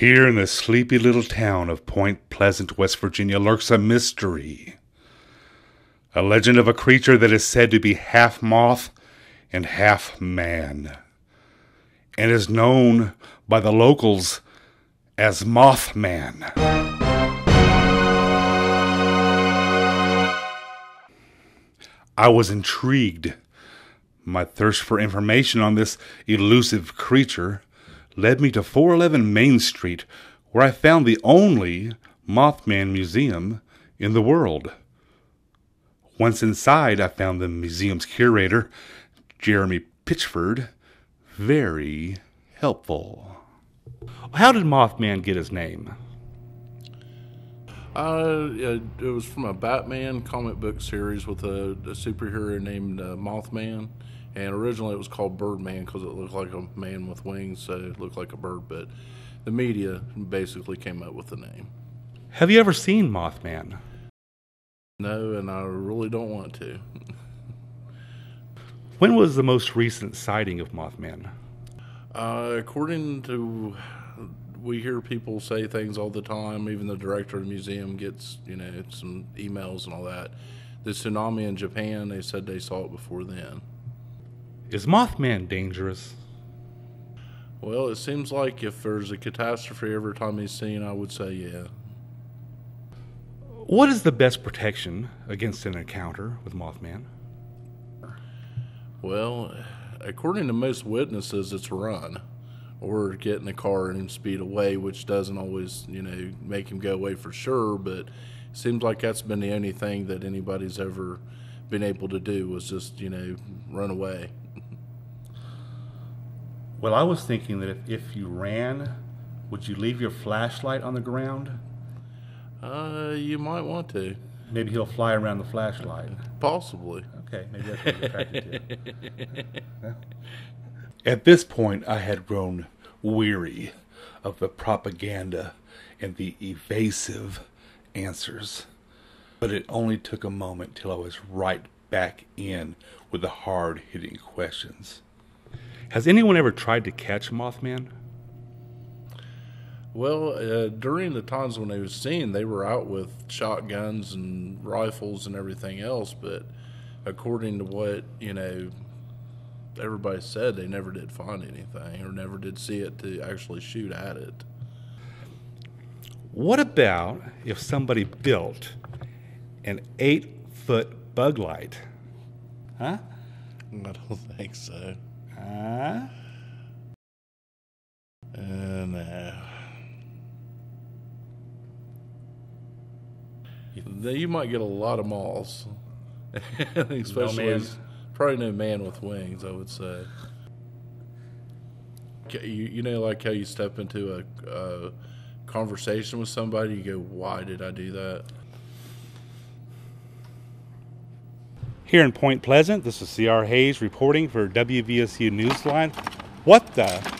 Here in the sleepy little town of Point Pleasant, West Virginia, lurks a mystery. A legend of a creature that is said to be half moth and half man, and is known by the locals as Mothman. I was intrigued. My thirst for information on this elusive creature led me to 411 Main Street, where I found the only Mothman Museum in the world. Once inside, I found the museum's curator, Jeremy Pitchford, very helpful. How did Mothman get his name? Uh, it was from a Batman comic book series with a, a superhero named uh, Mothman, and originally it was called Birdman because it looked like a man with wings, so it looked like a bird. But the media basically came up with the name. Have you ever seen Mothman? No, and I really don't want to. when was the most recent sighting of Mothman? Uh, according to we hear people say things all the time. Even the director of the museum gets, you know, some emails and all that. The tsunami in Japan, they said they saw it before then. Is Mothman dangerous? Well, it seems like if there's a catastrophe every time he's seen, I would say yeah. What is the best protection against an encounter with Mothman? Well, according to most witnesses, it's run or get in the car and speed away, which doesn't always, you know, make him go away for sure. But it seems like that's been the only thing that anybody's ever been able to do was just, you know, run away. Well, I was thinking that if, if you ran, would you leave your flashlight on the ground? Uh, you might want to. Maybe he'll fly around the flashlight. Possibly. Okay, maybe that's what attracted to. At this point, I had grown weary of the propaganda and the evasive answers. But it only took a moment till I was right back in with the hard hitting questions. Has anyone ever tried to catch Mothman? Well, uh, during the times when they was seen, they were out with shotguns and rifles and everything else. But according to what you know, everybody said, they never did find anything or never did see it to actually shoot at it. What about if somebody built an eight foot bug light? Huh? I don't think so. Huh? Uh, no. You might get a lot of moths, especially man. Probably no man with wings. I would say. You, you know, like how you step into a, a conversation with somebody, you go, "Why did I do that?" Here in Point Pleasant, this is C.R. Hayes reporting for WVSU Newsline. What the?